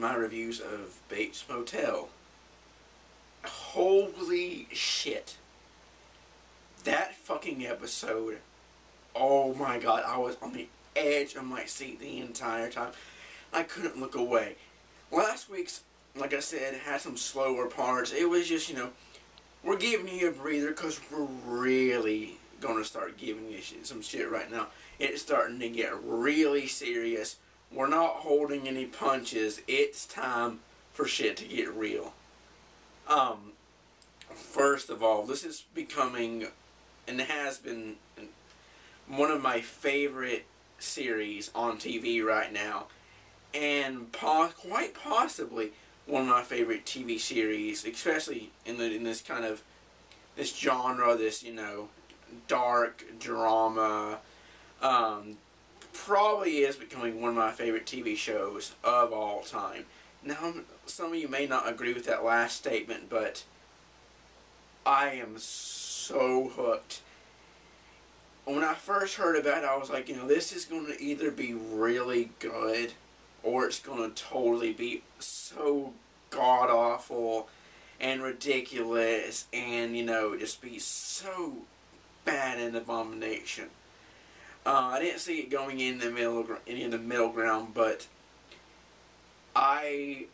my reviews of Bates Motel. Holy shit. That fucking episode, oh my god, I was on the edge of my seat the entire time. I couldn't look away. Last week's, like I said, had some slower parts. It was just, you know, we're giving you a breather because we're really going to start giving you some shit right now. It's starting to get really serious. We're not holding any punches. It's time for shit to get real. Um, first of all, this is becoming, and has been, one of my favorite series on TV right now. And po quite possibly one of my favorite TV series, especially in the in this kind of this genre, this you know dark drama. Um, probably is becoming one of my favorite TV shows of all time. Now, some of you may not agree with that last statement, but I am so hooked. When I first heard about it, I was like, you know, this is going to either be really good or it's going to totally be so god awful and ridiculous and, you know, just be so bad and abomination. Uh, I didn't see it going in the middle, any in the middle ground, but I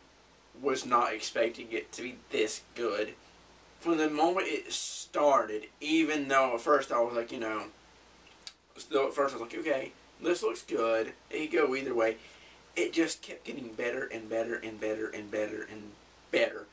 was not expecting it to be this good. From the moment it started, even though at first I was like, you know, still at first I was like, okay, this looks good. It could go either way. It just kept getting better and better and better and better and better.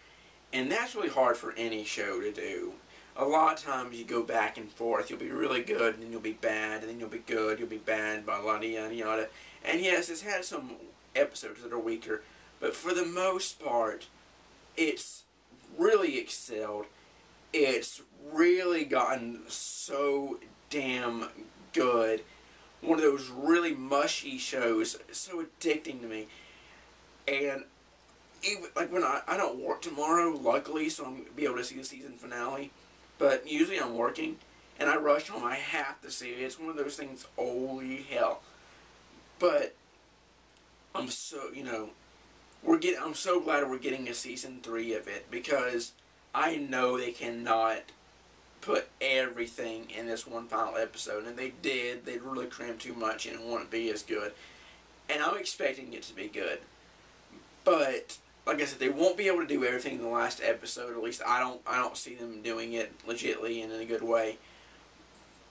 And that's really hard for any show to do a lot of times you go back and forth. You'll be really good, and then you'll be bad, and then you'll be good, you'll be bad, blah, blah, yada, yada. And yes, it's had some episodes that are weaker, but for the most part, it's really excelled. It's really gotten so damn good. One of those really mushy shows, so addicting to me. And even like when I, I don't work tomorrow, luckily, so I'm gonna be able to see the season finale. But usually I'm working, and I rush home. I have to see it. It's one of those things, holy hell. But I'm so, you know, we're getting. I'm so glad we're getting a season three of it because I know they cannot put everything in this one final episode, and they did. They really crammed too much and it wouldn't be as good. And I'm expecting it to be good, but like I said, they won't be able to do everything in the last episode. At least I don't. I don't see them doing it legitly and in a good way.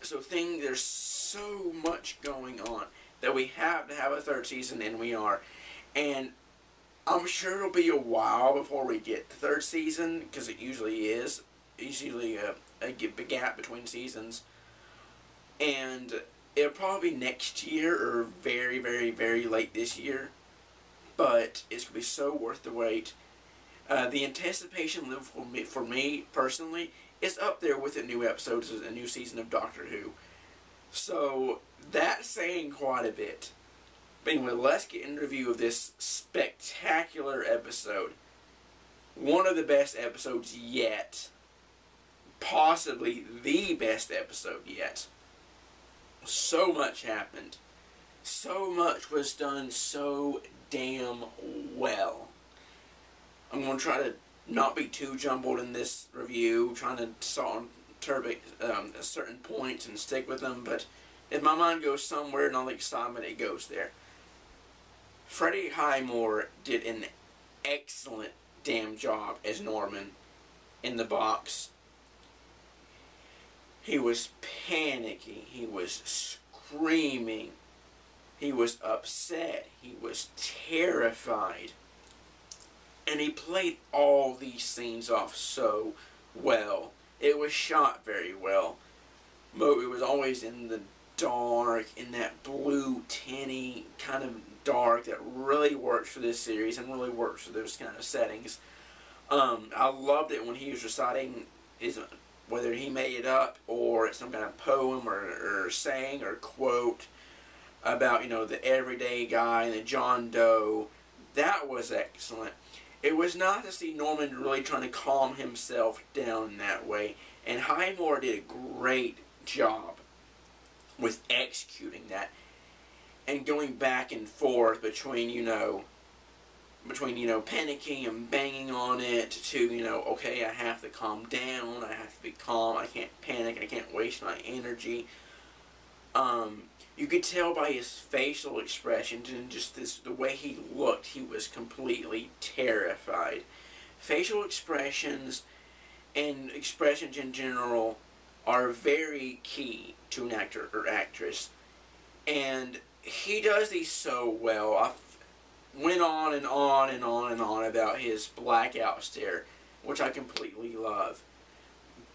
So, thing there's so much going on that we have to have a third season, and we are. And I'm sure it'll be a while before we get the third season because it usually is. It's usually a, a gap between seasons, and it'll probably be next year or very, very, very late this year but it's going to be so worth the wait. Uh, the anticipation level for me, for me personally is up there with a new episode, a new season of Doctor Who. So that's saying quite a bit. But anyway, let's get into review of this spectacular episode. One of the best episodes yet. Possibly the best episode yet. So much happened. So much was done so damn well. I'm going to try to not be too jumbled in this review, trying to solve um, certain points and stick with them, but if my mind goes somewhere and all the excitement, it goes there. Freddie Highmore did an excellent damn job as Norman in the box. He was panicking. He was screaming. He was upset. He was terrified. And he played all these scenes off so well. It was shot very well. It was always in the dark, in that blue, tinny kind of dark that really works for this series and really works for those kind of settings. Um, I loved it when he was reciting his, whether he made it up or it's some kind of poem or, or saying or quote about, you know, the everyday guy and the John Doe. That was excellent. It was not to see Norman really trying to calm himself down that way. And Highmore did a great job with executing that. and going back and forth between you know between you know panicking and banging on it to you know okay I have to calm down I have to be calm I can't panic I can't waste my energy um, you could tell by his facial expressions and just this the way he looked he was completely terrified facial expressions and expressions in general are very key to an actor or actress and he does these so well I went on and on and on and on about his blackout stare, which I completely love.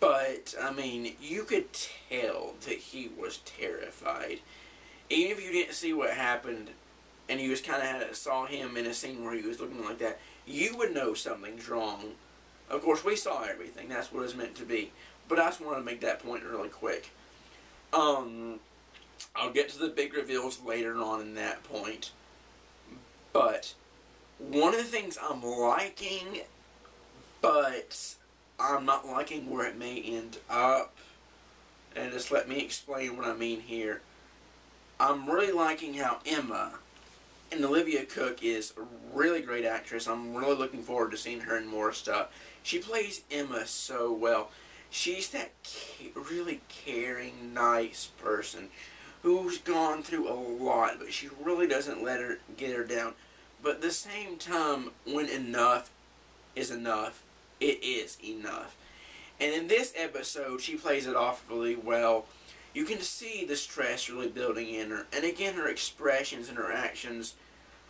But, I mean, you could tell that he was terrified. Even if you didn't see what happened, and you just kind of saw him in a scene where he was looking like that, you would know something's wrong. Of course, we saw everything. That's what it's meant to be. But I just wanted to make that point really quick. Um, I'll get to the big reveals later on in that point. But one of the things I'm liking, but I'm not liking where it may end up, and just let me explain what I mean here. I'm really liking how Emma and Olivia Cooke is a really great actress. I'm really looking forward to seeing her in more stuff. She plays Emma so well. She's that really caring, nice person who's gone through a lot, but she really doesn't let her get her down. But at the same time, when enough is enough, it is enough. And in this episode, she plays it off really well. You can see the stress really building in her. And again, her expressions and her actions,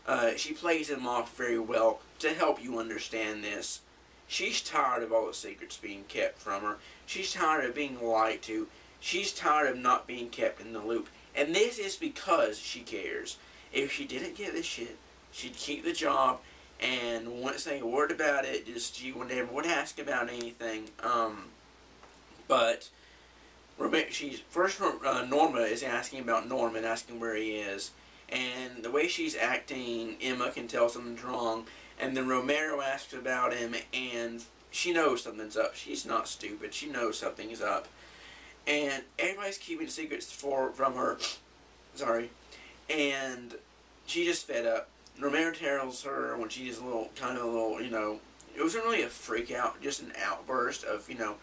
uh, she plays them off very well to help you understand this. She's tired of all the secrets being kept from her. She's tired of being lied to. She's tired of not being kept in the loop. And this is because she cares. If she didn't get this shit, she'd keep the job and wouldn't say a word about it. Just she would never would ask about anything. Um, but she's first uh, Norma is asking about Norman, asking where he is, and the way she's acting, Emma can tell something's wrong. And then Romero asks about him, and she knows something's up. She's not stupid. She knows something's up and everybody's keeping secrets for from her. Sorry, and she just fed up. Romero tells her when she she's a little, kind of a little, you know, it wasn't really a freak out, just an outburst of, you know,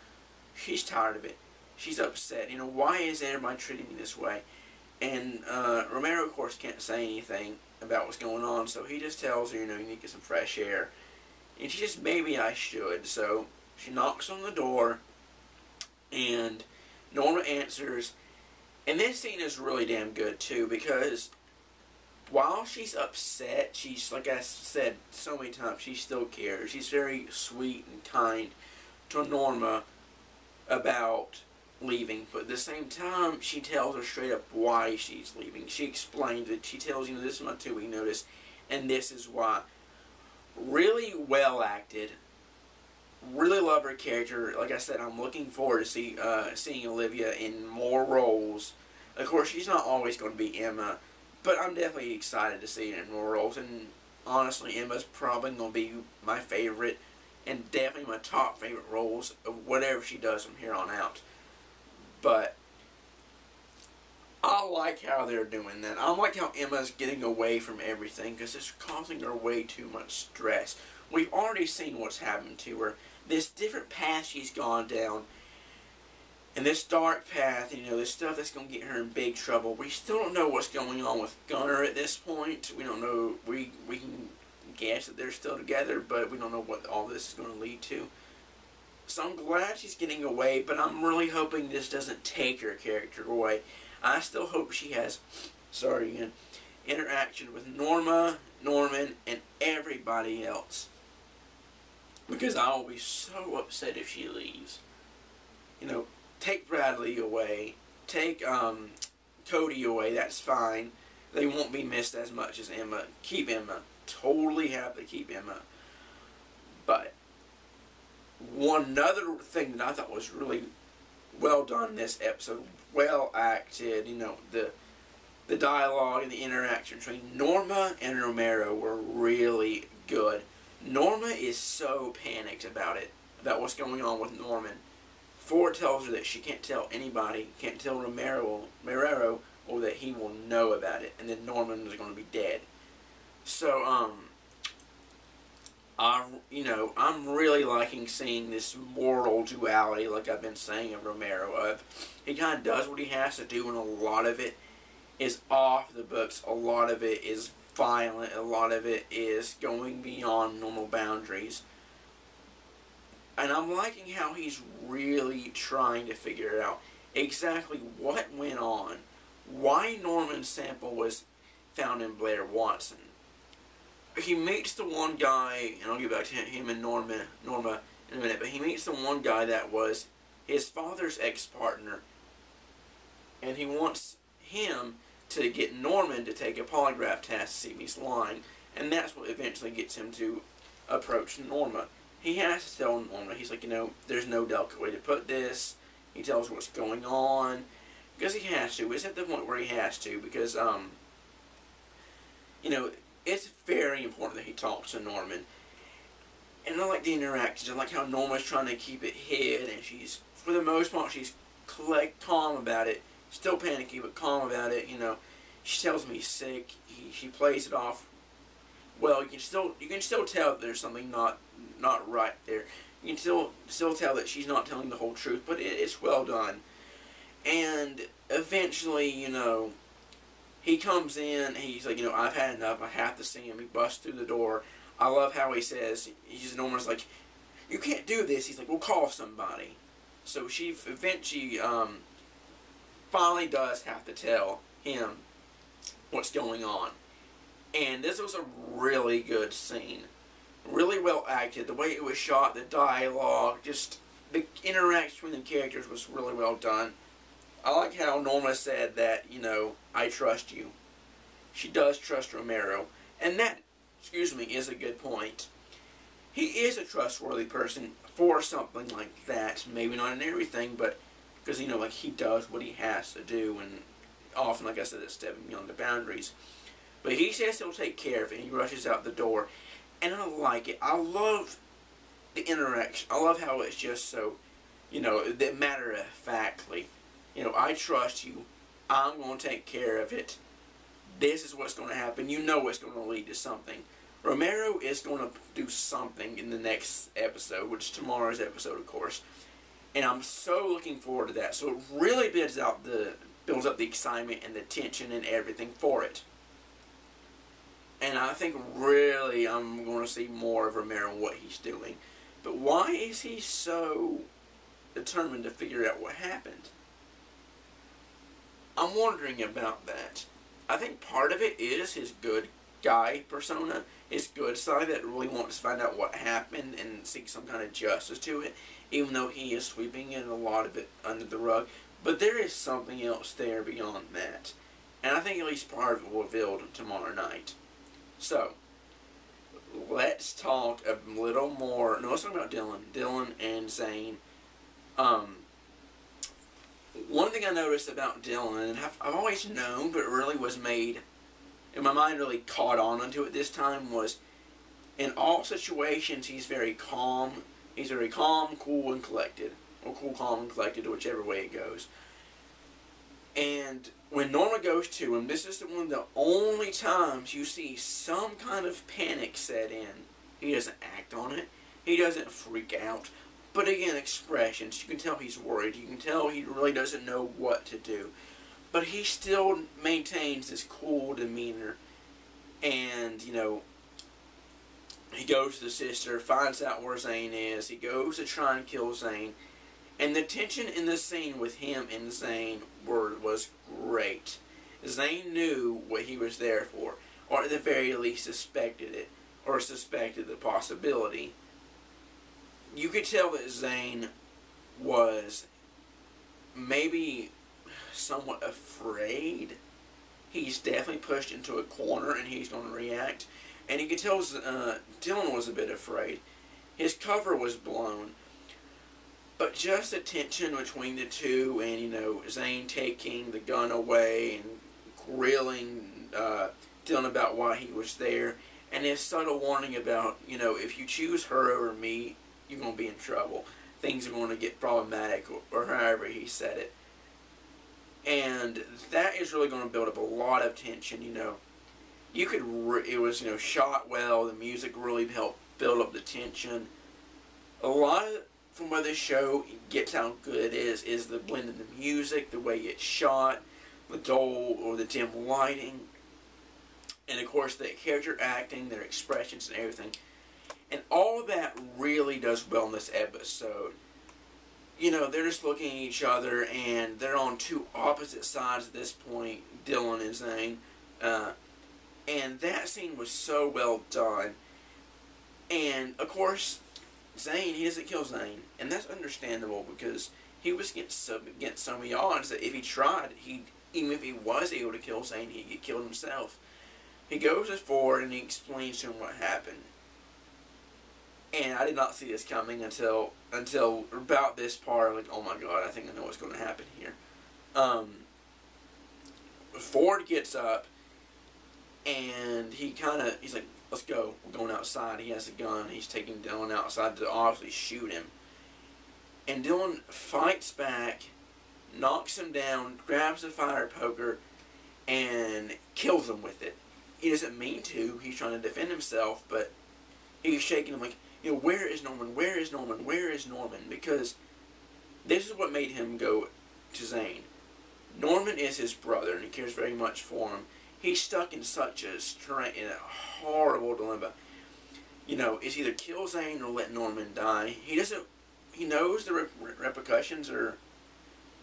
she's tired of it. She's upset. You know, why is everybody treating me this way? And uh, Romero, of course, can't say anything about what's going on, so he just tells her, you know, you need to get some fresh air. And she just, maybe I should. So she knocks on the door, and Norma answers, and this scene is really damn good too because while she's upset, she's like I said so many times, she still cares. She's very sweet and kind to Norma about leaving, but at the same time, she tells her straight up why she's leaving. She explains it. She tells you know this is my two week notice, and this is why. Really well acted really love her character. Like I said, I'm looking forward to see uh, seeing Olivia in more roles. Of course, she's not always going to be Emma, but I'm definitely excited to see her in more roles. And honestly, Emma's probably going to be my favorite, and definitely my top favorite roles of whatever she does from here on out. But I like how they're doing that. I like how Emma's getting away from everything because it's causing her way too much stress. We've already seen what's happened to her this different path she's gone down and this dark path, you know, this stuff that's going to get her in big trouble. We still don't know what's going on with Gunner at this point. We don't know. We we can guess that they're still together, but we don't know what all this is going to lead to. So I'm glad she's getting away, but I'm really hoping this doesn't take her character away. I still hope she has, sorry again, interaction with Norma, Norman, and everybody else because I'll be so upset if she leaves. You know, take Bradley away, take um, Cody away, that's fine. They won't be missed as much as Emma. Keep Emma. Totally have to keep Emma. But one other thing that I thought was really well done this episode, well acted, you know, the the dialogue and the interaction between Norma and Romero were really good. Norma is so panicked about it, about what's going on with Norman. Ford tells her that she can't tell anybody, can't tell Romero, Marrero or that he will know about it, and then Norman is going to be dead. So, um, I, you know, I'm really liking seeing this moral duality, like I've been saying of Romero. Of he kind of does what he has to do, and a lot of it is off the books. A lot of it is violent. A lot of it is going beyond normal boundaries. And I'm liking how he's really trying to figure out exactly what went on, why Norman's sample was found in Blair Watson. He meets the one guy, and I'll get back to him and Norma, Norma in a minute, but he meets the one guy that was his father's ex-partner, and he wants him to get Norman to take a polygraph test to see if he's lying, and that's what eventually gets him to approach Norma. He has to tell Norma, he's like, you know, there's no delicate way to put this. He tells what's going on, because he has to. It's at the point where he has to, because, um, you know, it's very important that he talks to Norman. And I like the interactions. I like how Norma's trying to keep it hid, and she's, for the most part, she's calm about it. Still panicky, but calm about it. You know, she tells me he's sick. He, she plays it off. Well, you can still you can still tell there's something not not right there. You can still still tell that she's not telling the whole truth, but it, it's well done. And eventually, you know, he comes in. He's like, you know, I've had enough. I have to see him. He busts through the door. I love how he says, he's almost like, you can't do this. He's like, we'll call somebody. So she eventually, um, finally does have to tell him what's going on. And this was a really good scene. Really well acted. The way it was shot, the dialogue, just the interaction between the characters was really well done. I like how Norma said that, you know, I trust you. She does trust Romero. And that, excuse me, is a good point. He is a trustworthy person for something like that. Maybe not in everything, but because, you know, like he does what he has to do. And often, like I said, it's stepping beyond the boundaries. But he says he'll take care of it. And he rushes out the door. And I like it. I love the interaction. I love how it's just so, you know, that matter of factly you know, I trust you. I'm going to take care of it. This is what's going to happen. You know it's going to lead to something. Romero is going to do something in the next episode, which is tomorrow's episode, of course. And I'm so looking forward to that. So it really builds out the builds up the excitement and the tension and everything for it. And I think really I'm going to see more of Romero and what he's doing. But why is he so determined to figure out what happened? I'm wondering about that. I think part of it is his good guy persona, his good side that really wants to find out what happened and seek some kind of justice to it, even though he is sweeping in a lot of it under the rug. But there is something else there beyond that. And I think at least part of it will be revealed tomorrow night. So, let's talk a little more. No, let's talk about Dylan. Dylan and Zane. Um, one thing I noticed about Dylan, and I've, I've always known, but really was made, in my mind really caught on onto it this time, was in all situations he's very calm. He's very calm, cool, and collected. Or cool, calm, and collected, whichever way it goes. And when Norma goes to him, this is the one of the only times you see some kind of panic set in. He doesn't act on it. He doesn't freak out. But again, expressions. You can tell he's worried. You can tell he really doesn't know what to do. But he still maintains this cool demeanor. And, you know, he goes to the sister, finds out where Zane is. He goes to try and kill Zane. And the tension in the scene with him and Zane were, was great. Zane knew what he was there for, or at the very least suspected it, or suspected the possibility you could tell that Zane was maybe somewhat afraid. He's definitely pushed into a corner and he's going to react. And you could tell uh, Dylan was a bit afraid. His cover was blown. But just the tension between the two and, you know, Zane taking the gun away and grilling uh, Dylan about why he was there. And his subtle warning about, you know, if you choose her over me, you're going to be in trouble. Things are going to get problematic, or, or however he said it. and that is really going to build up a lot of tension. You know, you could it was you know shot well. The music really helped build up the tension. A lot of, from where this show gets how good it is is the blend of the music, the way it's shot, the dull or the dim lighting, and of course the character acting, their expressions, and everything. And all that really does well in this episode. You know, they're just looking at each other, and they're on two opposite sides at this point, Dylan and Zane. Uh, and that scene was so well done. And, of course, Zane, he doesn't kill Zane. And that's understandable because he was against so, against so many odds that if he tried, he even if he was able to kill Zane, he'd get killed himself. He goes forward and he explains to him what happened and I did not see this coming until until about this part. Like, oh my god, I think I know what's going to happen here. Um, Ford gets up, and he kind of he's like, let's go. We're going outside. He has a gun. He's taking Dylan outside to obviously shoot him. And Dylan fights back, knocks him down, grabs a fire poker, and kills him with it. He doesn't mean to. He's trying to defend himself, but he's shaking him like, you know, where is Norman? Where is Norman? Where is Norman? Because this is what made him go to Zane. Norman is his brother, and he cares very much for him. He's stuck in such a in a horrible dilemma. You know, it's either kill Zane or let Norman die. He doesn't. He knows the rep- repercussions are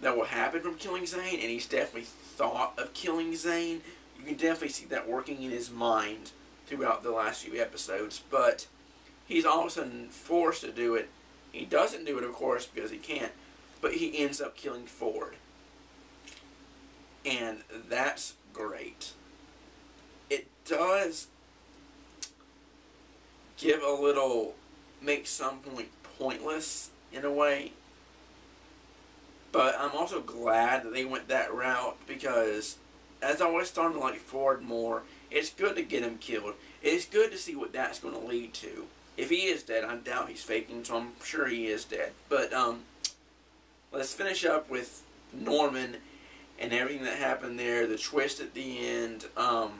that will happen from killing Zane, and he's definitely thought of killing Zane. You can definitely see that working in his mind throughout the last few episodes, but he's all of a sudden forced to do it. He doesn't do it, of course, because he can't, but he ends up killing Ford. And that's great. It does give a little, make some point pointless in a way. But I'm also glad that they went that route because as I was starting to like Ford more, it's good to get him killed. It's good to see what that's going to lead to if he is dead, I doubt he's faking, so I'm sure he is dead. But um, let's finish up with Norman and everything that happened there. The twist at the end. Um,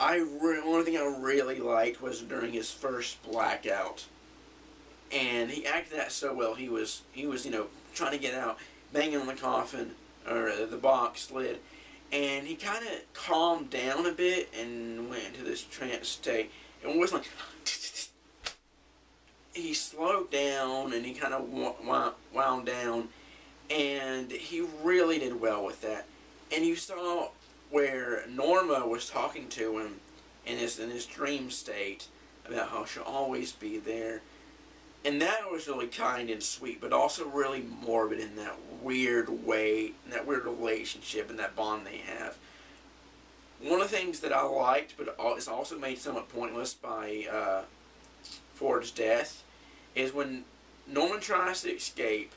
I re- one thing I really liked was during his first blackout, and he acted that so well. He was he was you know trying to get out, banging on the coffin or the box lid, and he kind of calmed down a bit and went into this trance state. And was like, he slowed down and he kind of wound down, and he really did well with that. And you saw where Norma was talking to him in his in his dream state about how she'll always be there and that was really kind and sweet, but also really morbid in that weird way, that weird relationship and that bond they have. One of the things that I liked, but it's also made somewhat pointless by uh, Ford's death, is when Norman tries to escape,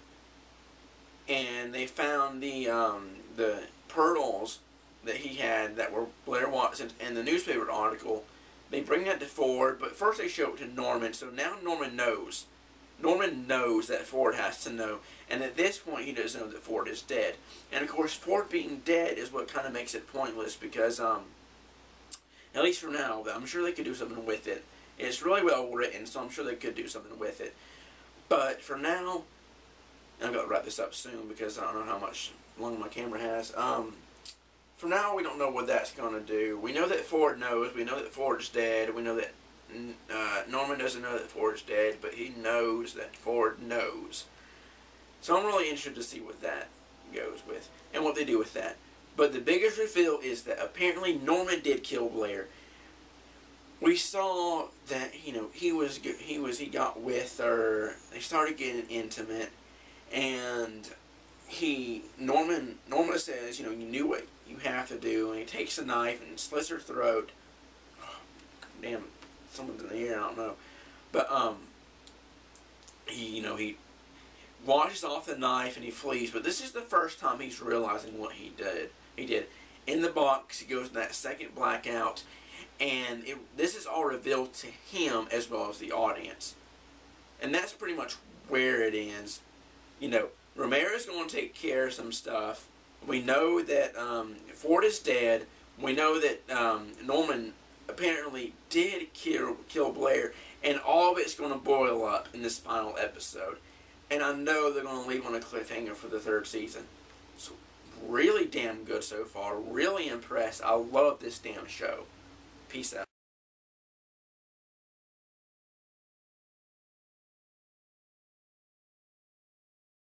and they found the um, the pearls that he had that were Blair Watson in the newspaper article. They bring that to Ford, but first they show it to Norman, so now Norman knows Norman knows that Ford has to know, and at this point he doesn't know that Ford is dead. And of course, Ford being dead is what kind of makes it pointless because, um, at least for now, I'm sure they could do something with it. It's really well written, so I'm sure they could do something with it. But for now, I've got to wrap this up soon because I don't know how much longer my camera has. Um, for now, we don't know what that's going to do. We know that Ford knows. We know that Ford's dead. We know that uh, Norman doesn't know that Ford's dead, but he knows that Ford knows. So I'm really interested to see what that goes with and what they do with that. But the biggest reveal is that apparently Norman did kill Blair. We saw that you know he was he was he got with her. They started getting intimate, and he Norman Norman says you know you knew what you have to do, and he takes a knife and slits her throat. Oh, damn someone's in the air, I don't know. But um, he, you know, he washes off the knife and he flees. But this is the first time he's realizing what he did. He did in the box. He goes to that second blackout, and it, this is all revealed to him as well as the audience. And that's pretty much where it ends. You know, Romero's going to take care of some stuff. We know that um, Ford is dead. We know that um, Norman apparently did kill kill Blair, and all of it's going to boil up in this final episode. And I know they're going to leave on a cliffhanger for the third season. So really damn good so far. Really impressed. I love this damn show. Peace out.